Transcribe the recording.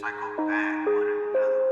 Cycle back one another.